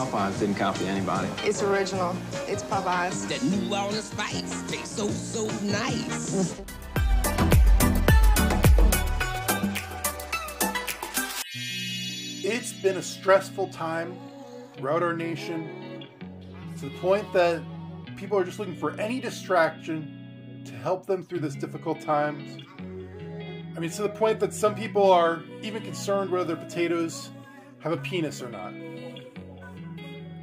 Popeyes didn't copy anybody. It's original. It's Popeyes. That New Orleans spice tastes so, so nice. It's been a stressful time throughout our nation to the point that people are just looking for any distraction to help them through this difficult times. I mean, to the point that some people are even concerned whether their potatoes have a penis or not.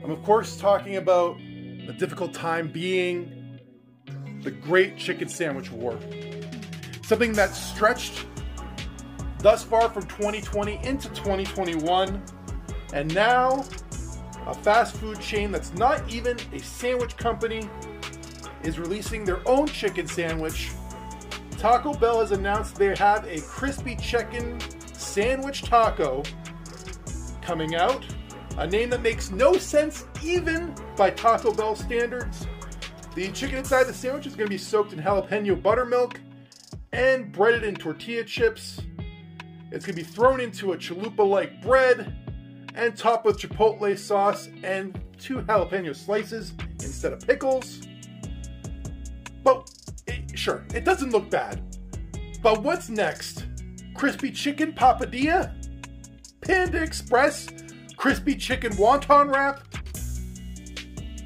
I'm, of course, talking about the difficult time being the Great Chicken Sandwich War. Something that stretched thus far from 2020 into 2021. And now, a fast food chain that's not even a sandwich company is releasing their own chicken sandwich. Taco Bell has announced they have a crispy chicken sandwich taco coming out. A name that makes no sense even by Taco Bell standards. The chicken inside the sandwich is going to be soaked in jalapeno buttermilk and breaded in tortilla chips. It's going to be thrown into a chalupa like bread and topped with chipotle sauce and two jalapeno slices instead of pickles. But it, sure, it doesn't look bad. But what's next? Crispy chicken papadilla? Panda Express? Crispy chicken wonton wrap?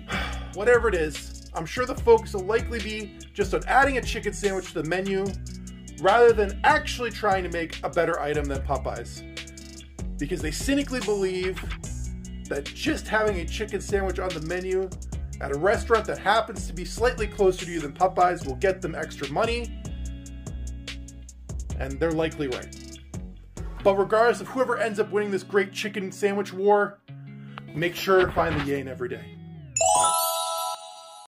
Whatever it is, I'm sure the focus will likely be just on adding a chicken sandwich to the menu rather than actually trying to make a better item than Popeyes. Because they cynically believe that just having a chicken sandwich on the menu at a restaurant that happens to be slightly closer to you than Popeyes will get them extra money. And they're likely right. But regardless of whoever ends up winning this great chicken sandwich war, make sure to find the yay every day.